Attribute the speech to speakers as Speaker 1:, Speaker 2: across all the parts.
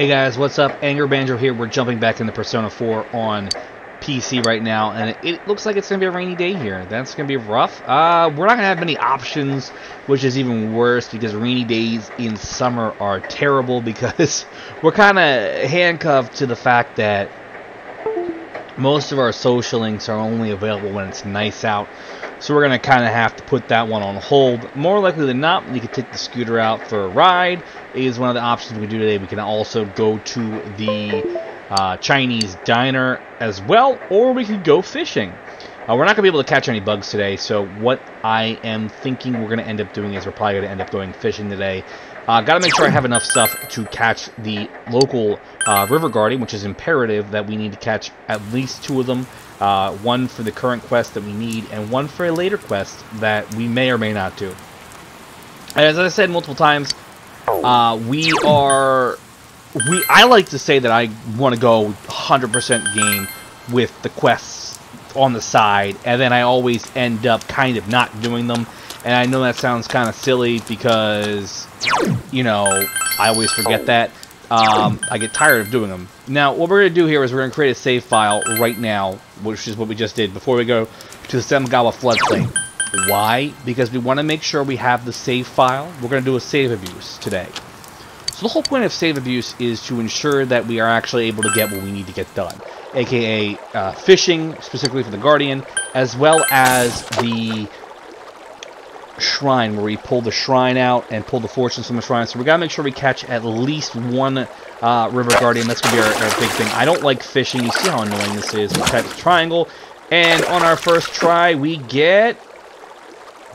Speaker 1: Hey guys, what's up? Anger Banjo here. We're jumping back into Persona 4 on PC right now, and it looks like it's going to be a rainy day here. That's going to be rough. Uh, we're not going to have many options, which is even worse because rainy days in summer are terrible because we're kind of handcuffed to the fact that most of our social links are only available when it's nice out. So we're going to kind of have to put that one on hold. More likely than not, we could take the scooter out for a ride is one of the options we do today. We can also go to the uh, Chinese diner as well, or we could go fishing. Uh, we're not going to be able to catch any bugs today, so what I am thinking we're going to end up doing is we're probably going to end up going fishing today. Uh, Got to make sure I have enough stuff to catch the local uh, River Guardian, which is imperative that we need to catch at least two of them. Uh, one for the current quest that we need, and one for a later quest that we may or may not do. And As I said multiple times, uh, we are... we. I like to say that I want to go 100% game with the quests on the side, and then I always end up kind of not doing them. And I know that sounds kind of silly because, you know, I always forget that um, I get tired of doing them. Now, what we're going to do here is we're going to create a save file right now, which is what we just did, before we go to the Samegawa floodplain. Why? Because we want to make sure we have the save file. We're going to do a save abuse today. So the whole point of save abuse is to ensure that we are actually able to get what we need to get done, aka uh, fishing, specifically for the Guardian, as well as the shrine where we pull the shrine out and pull the fortunes from the shrine. So we gotta make sure we catch at least one uh, River Guardian. That's gonna be our, our, big thing. I don't like fishing. You see how annoying this is. We the triangle, and on our first try, we get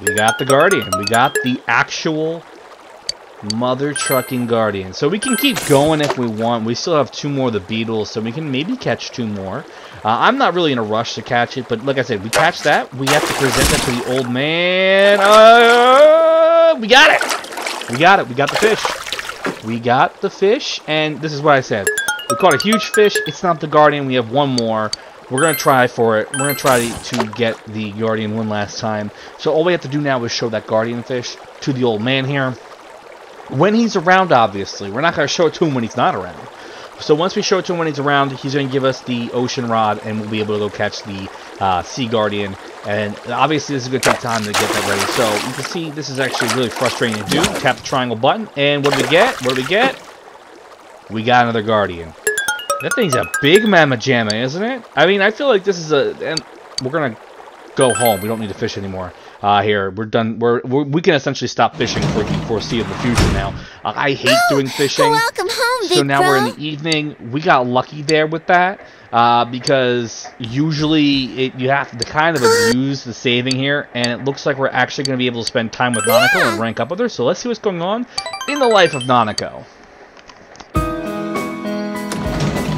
Speaker 1: we got the Guardian. We got the actual Mother Trucking Guardian. So we can keep going if we want. We still have two more of the Beetles, so we can maybe catch two more. Uh, I'm not really in a rush to catch it, but like I said, we catch that. We have to present that to the old man. Uh, we got it! We got it. We got the fish. We got the fish, and this is what I said. We caught a huge fish. It's not the Guardian. We have one more. We're going to try for it. We're going to try to get the Guardian one last time. So all we have to do now is show that Guardian fish to the old man here when he's around, obviously. We're not going to show it to him when he's not around. So once we show it to him when he's around, he's going to give us the Ocean Rod, and we'll be able to go catch the uh, Sea Guardian. And obviously, this is going to take time to get that ready. So you can see this is actually really frustrating to do. Tap the triangle button, and what do we get? What do we get? We got another Guardian. That thing's a big mamma jamma, isn't it? I mean, I feel like this is a... And we're going to go home. We don't need to fish anymore uh, here. We're done. We're, we're, we can essentially stop fishing for the foreseeable future now. Uh, I hate oh, doing fishing.
Speaker 2: Welcome home,
Speaker 1: So now we're in the evening. We got lucky there with that uh, because usually it, you have to kind of abuse the saving here, and it looks like we're actually going to be able to spend time with Nanako yeah. and rank up with her. So let's see what's going on in the life of Nanako.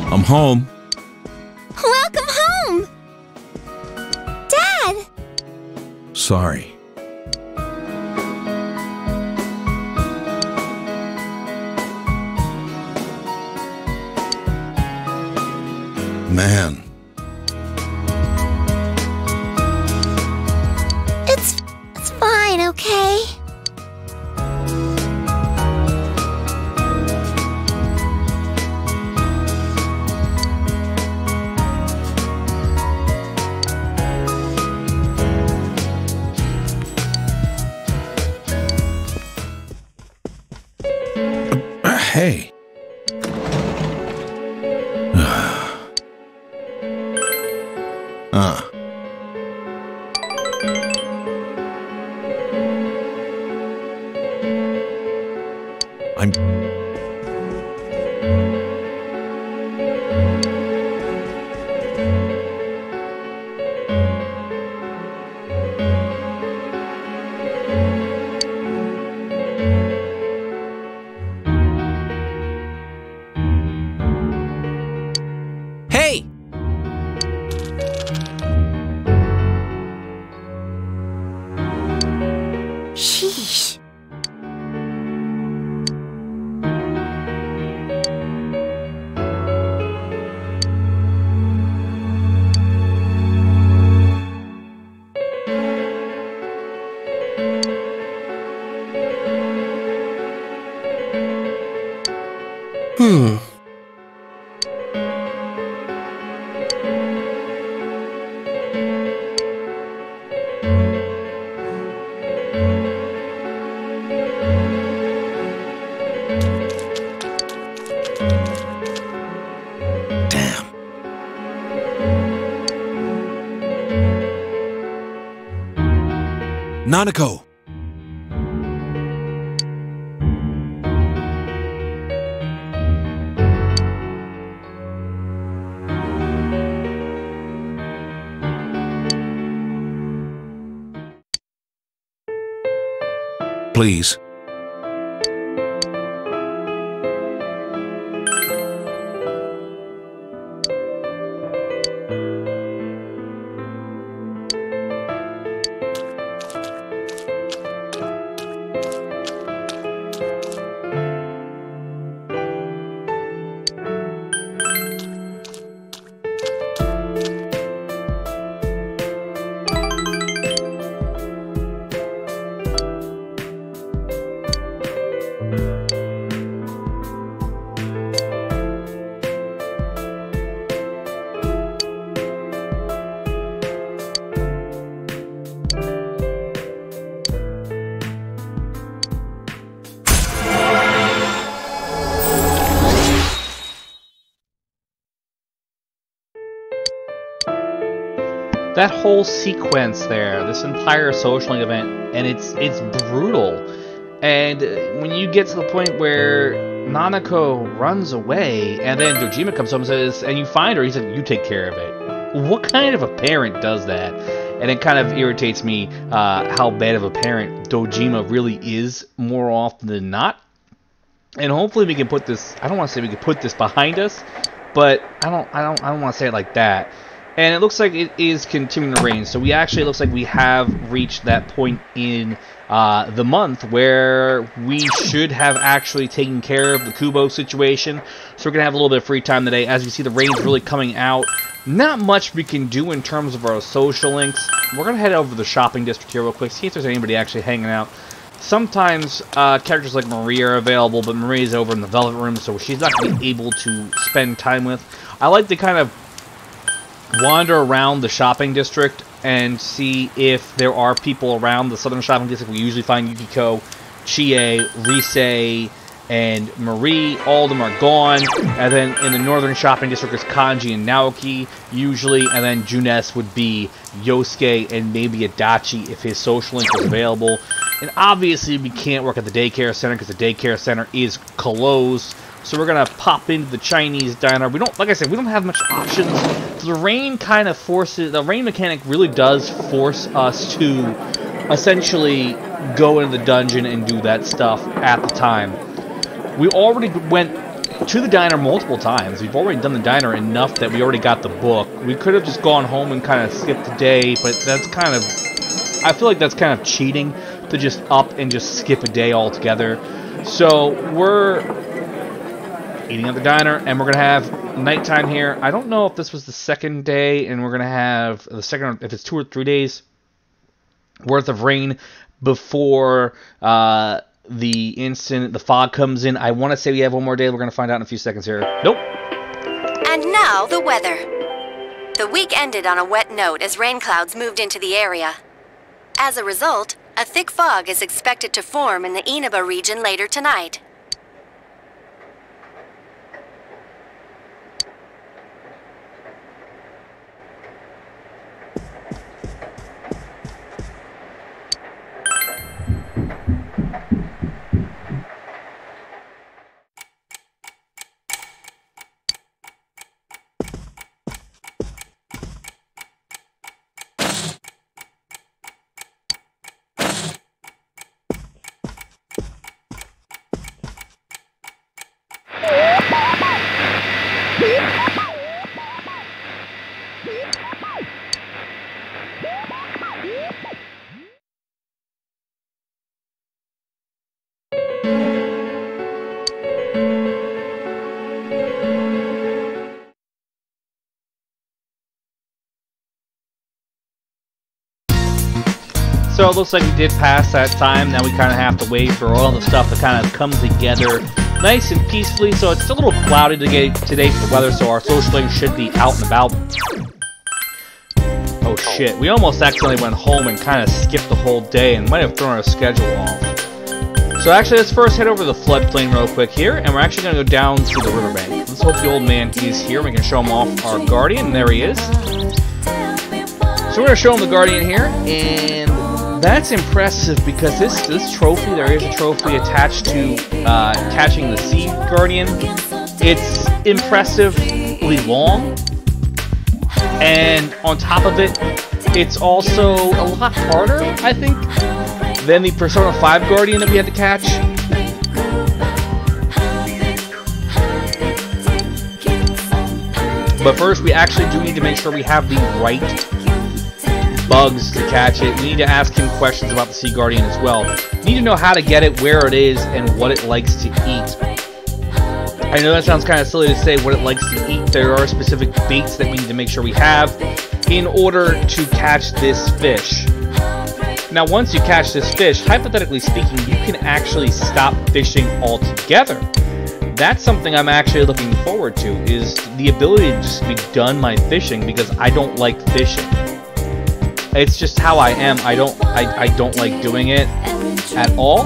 Speaker 3: I'm home.
Speaker 2: Welcome
Speaker 3: Sorry. Man.
Speaker 2: It's it's fine, okay?
Speaker 3: Nanako! Please.
Speaker 1: That whole sequence there, this entire socialing event, and it's it's brutal. And when you get to the point where Nanako runs away, and then Dojima comes home and says, and you find her, he said, "You take care of it." What kind of a parent does that? And it kind of irritates me uh, how bad of a parent Dojima really is more often than not. And hopefully we can put this. I don't want to say we can put this behind us, but I don't. I don't. I don't want to say it like that and it looks like it is continuing to rain. So we actually looks like we have reached that point in uh, the month where we should have actually taken care of the Kubo situation. So we're gonna have a little bit of free time today. As you see, the rain's really coming out. Not much we can do in terms of our social links. We're gonna head over to the shopping district here real quick, see if there's anybody actually hanging out. Sometimes uh, characters like Marie are available, but Marie's over in the Velvet Room, so she's not going to be able to spend time with. I like to kind of wander around the shopping district and see if there are people around the southern shopping district. We usually find Yukiko, Chie, Rise, and Marie. All of them are gone. And then in the northern shopping district is Kanji and Naoki, usually. And then Junes would be Yosuke and maybe Adachi if his social link is available. And obviously we can't work at the daycare center because the daycare center is closed. So we're gonna pop into the Chinese diner. We don't, like I said, we don't have much options. The rain kind of forces, the rain mechanic really does force us to essentially go into the dungeon and do that stuff at the time. We already went to the diner multiple times. We've already done the diner enough that we already got the book. We could have just gone home and kind of skipped the day, but that's kind of, I feel like that's kind of cheating to just up and just skip a day altogether. So we're eating at the diner, and we're gonna have nighttime here. I don't know if this was the second day, and we're gonna have the second, if it's two or three days worth of rain before uh, the instant the fog comes in. I want to say we have one more day. We're gonna find out in a few seconds here. Nope.
Speaker 4: And now the weather. The week ended on a wet note as rain clouds moved into the area. As a result, a thick fog is expected to form in the Inaba region later tonight.
Speaker 1: So it looks like we did pass that time. Now we kind of have to wait for all the stuff to kind of come together nice and peacefully. So it's a little cloudy today, for the weather, so our social link should be out and about. Oh shit, we almost accidentally went home and kind of skipped the whole day and might have thrown our schedule off. So actually, let's first head over to the floodplain real quick here, and we're actually going to go down to the riverbank. Let's hope the old man is here. We can show him off our guardian. There he is. So we're going to show him the guardian here, and That's impressive because this this trophy, there is a trophy attached to uh, catching the Sea Guardian. It's impressively long, and on top of it, it's also a lot harder, I think, than the Persona 5 Guardian that we had to catch. But first, we actually do need to make sure we have the right bugs to catch it. We need to ask him questions about the Sea Guardian as well. We need to know how to get it, where it is, and what it likes to eat. I know that sounds kind of silly to say what it likes to eat. There are specific baits that we need to make sure we have in order to catch this fish. Now, once you catch this fish, hypothetically speaking, you can actually stop fishing altogether. That's something I'm actually looking forward to, is the ability to just be done my fishing because I don't like fishing. It's just how I am. I don't I, I don't like doing it at all.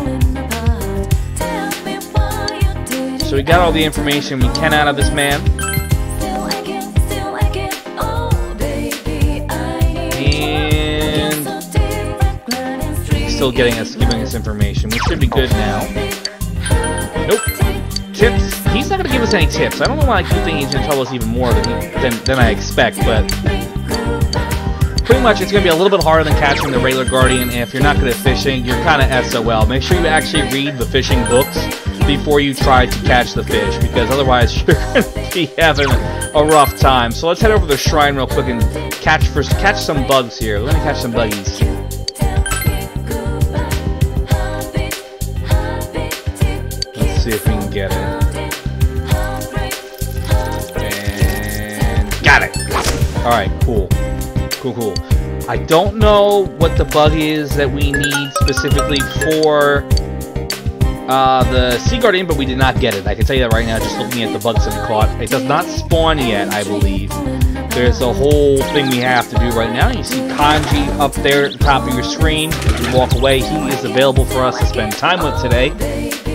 Speaker 1: So we got all the information we can out of this man. And still getting us giving us information. We should be good now. Nope. Tips. He's not gonna give us any tips. I don't know why I keep thinking he's gonna tell us even more than, he, than, than I expect, but pretty much it's going to be a little bit harder than catching the regular guardian and if you're not good at fishing you're kind of SOL make sure you actually read the fishing books before you try to catch the fish because otherwise you're going to be having a rough time. So let's head over to the shrine real quick and catch first catch some bugs here. Let me catch some buggies. Let's see if we can get it. And got it. All right cool Cool, cool. I don't know what the bug is that we need specifically for uh, the Sea Guardian, but we did not get it. I can tell you that right now, just looking at the bugs that we caught. It does not spawn yet, I believe. There's a whole thing we have to do right now. You see Kanji up there at the top of your screen. You walk away. He is available for us to spend time with today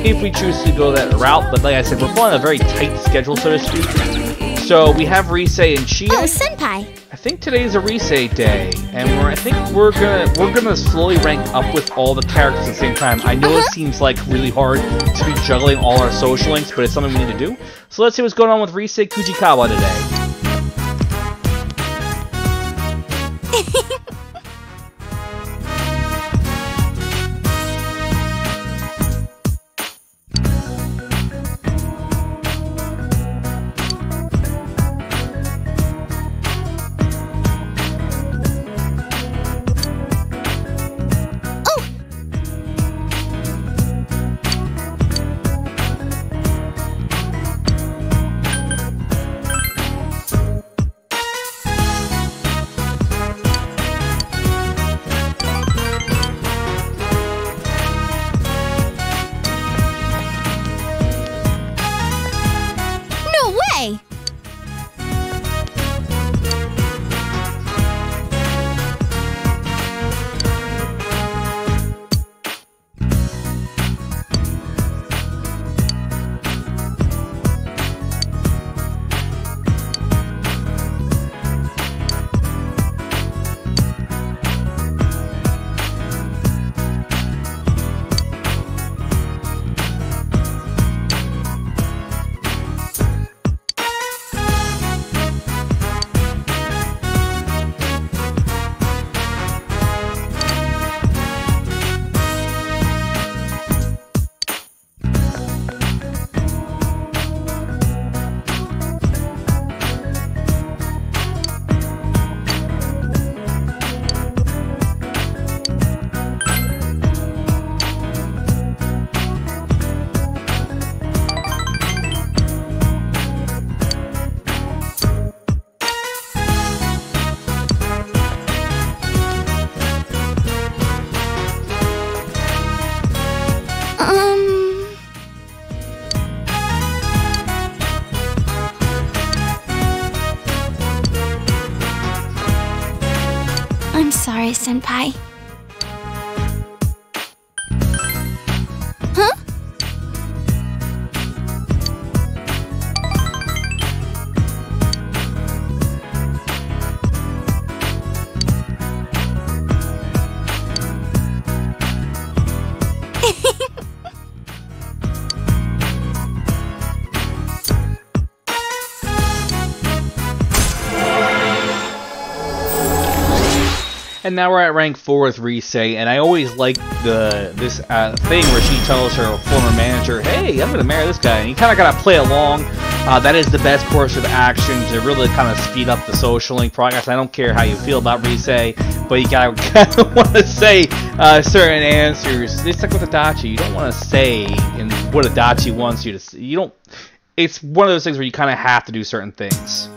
Speaker 1: if we choose to go that route. But like I said, we're following a very tight schedule, so to speak. So we have Rise and Chie.
Speaker 2: Oh, Senpai.
Speaker 1: I think today is a Rise day, and we're, I think we're gonna we're gonna slowly rank up with all the characters at the same time. I know it
Speaker 2: Uh-huh.
Speaker 1: seems like really hard to be juggling all our social links, but it's something we need to do. So let's see what's going on with Rise Kujikawa today.
Speaker 2: Senpai.
Speaker 1: And now we're at rank 4 with Rise, and I always like the this uh, thing where she tells her former manager, hey, I'm going to marry this guy, and you kind of got to play along. Uh, that is the best course of action to really kind of speed up the social link progress. I don't care how you feel about Rise, but you got to want to say uh, certain answers. It's like with Adachi, you don't want to say in what Adachi wants you to say. You don't... It's one of those things where you kind of have to do certain things.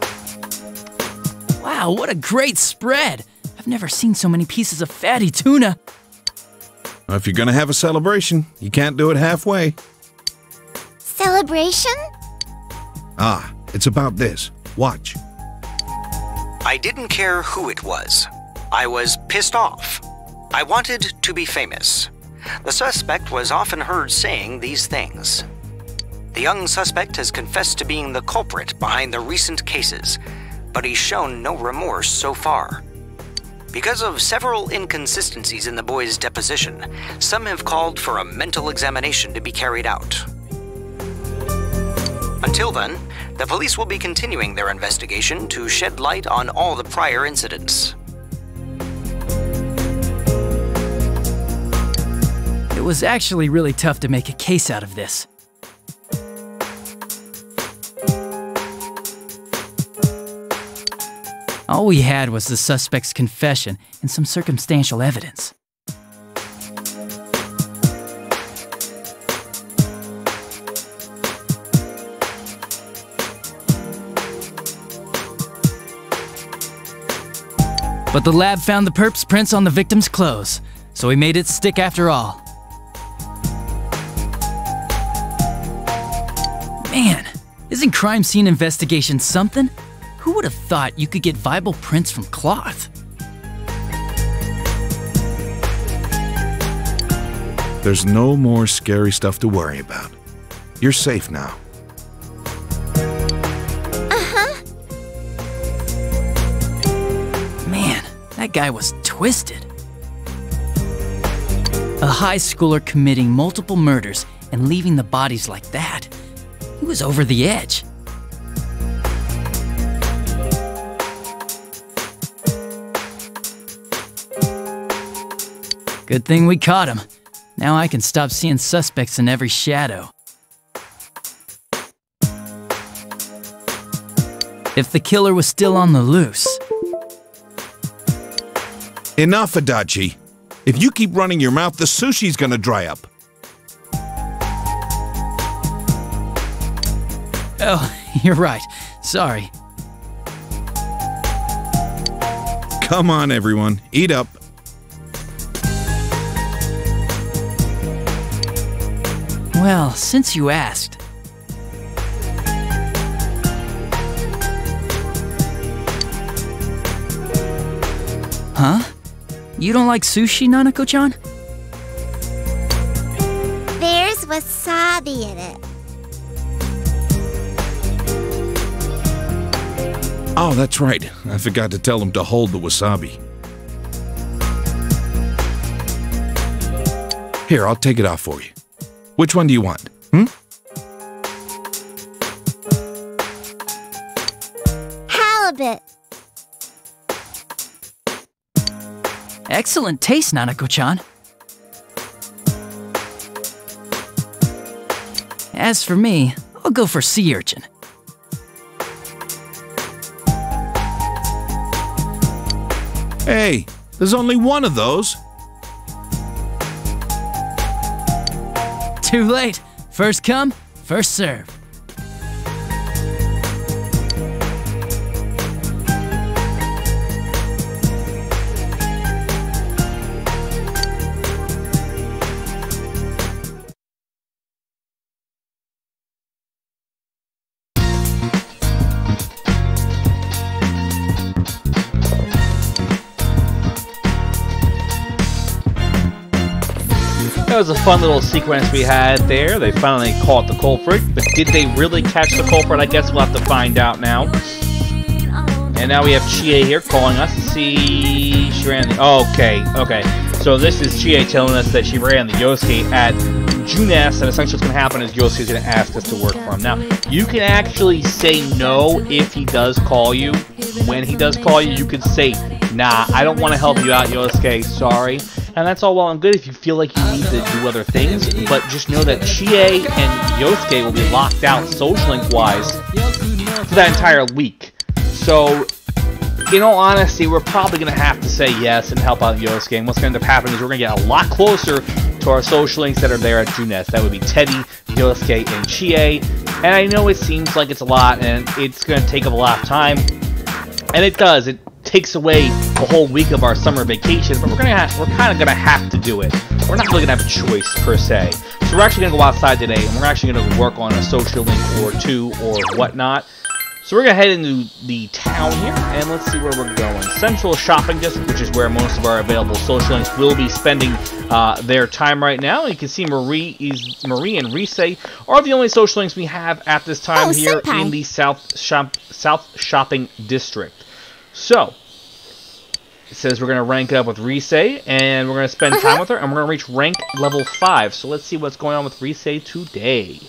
Speaker 5: Wow, what a great spread! I've never seen so many pieces of fatty tuna.
Speaker 3: If you're gonna have a celebration, you can't do it halfway.
Speaker 2: Celebration?
Speaker 3: Ah, it's about this. Watch.
Speaker 6: I didn't care who it was. I was pissed off. I wanted to be famous. The suspect was often heard saying these things. The young suspect has confessed to being the culprit behind the recent cases, but he's shown no remorse so far. Because of several inconsistencies in the boy's deposition, some have called for a mental examination to be carried out. Until then, the police will be continuing their investigation to shed light on all the prior incidents.
Speaker 5: It was actually really tough to make a case out of this. All we had was the suspect's confession and some circumstantial evidence. But the lab found the perp's prints on the victim's clothes, so we made it stick after all. Man, isn't crime scene investigation something? Who would have thought you could get viable prints from cloth?
Speaker 3: There's no more scary stuff to worry about. You're safe now. Uh-huh.
Speaker 5: Man, that guy was twisted. A high schooler committing multiple murders and leaving the bodies like that. He was over the edge. Good thing we caught him. Now I can stop seeing suspects in every shadow. If the killer was still on the loose,
Speaker 3: Enough, Adachi. If you keep running your mouth, the sushi's gonna dry up.
Speaker 5: Oh, you're right. Sorry.
Speaker 3: Come on, everyone. Eat up.
Speaker 5: Well, since you asked. Huh? You don't like sushi, Nanako-chan?
Speaker 2: There's wasabi in it.
Speaker 3: Oh, that's right. I forgot to tell him to hold the wasabi. Here, I'll take it off for you. Which one do you want? Hmm?
Speaker 2: Halibut.
Speaker 5: Excellent taste, Nanako-chan. As for me, I'll go for sea urchin.
Speaker 3: Hey, there's only one of those.
Speaker 5: Too late. First come, first serve.
Speaker 1: Was a fun little sequence we had there. They finally caught the culprit, but did they really catch the culprit? I guess we'll have to find out now. And now we have Chie here calling us to see she ran the. Okay, okay. So this is Chie telling us that she ran the Yosuke at Junes, and essentially what's going to happen is Yosuke is going to ask us to work for him. Now, you can actually say no if he does call you. When he does call you, you can say nah, I don't want to help you out, Yosuke, sorry. And that's all well and good if you feel like you need to do other things, but just know that Chie and Yosuke will be locked out social link wise for that entire week. So, in all honesty, we're probably going to have to say yes and help out Yosuke. And what's going to end up happening is we're going to get a lot closer to our social links that are there at Junes. That would be Teddy, Yosuke, and Chie. And I know it seems like it's a lot and it's going to take up a lot of time. And it does. It takes away a whole week of our summer vacation, but we're gonna have, we're kind of gonna have to do it. We're not really gonna have a choice per se. So we're actually gonna go outside today, and we're actually gonna work on a social link or two or whatnot. So we're gonna head into the town here, and let's see where we're going. Central Shopping District, which is where most of our available social links will be spending uh, their time right now. You can see Marie is Marie and Rise are the only social links we have at this time
Speaker 2: Oh,
Speaker 1: here
Speaker 2: senpai.
Speaker 1: in the South Shop South Shopping District. So, it says we're going to rank up with Rise, and we're going to spend
Speaker 2: Uh-huh.
Speaker 1: time with her, and we're going to reach rank level 5. So let's see what's going on with Rise today.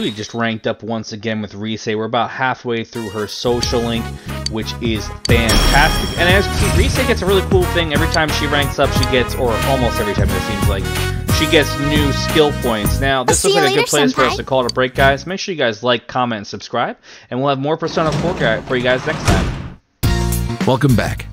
Speaker 1: As you guys can see, we just ranked up once again with Rise. We're about halfway through her social link, which is fantastic. And as you can see, Rise gets a really cool thing. Every time she ranks up, she gets, or almost every time it seems like, she gets new skill points. Now, this looks
Speaker 2: you
Speaker 1: like a good
Speaker 2: later,
Speaker 1: place for us to call it a break, guys. Make sure you guys like, comment, and subscribe. And we'll have more Persona 4 guy- for you guys next time.
Speaker 3: Welcome back.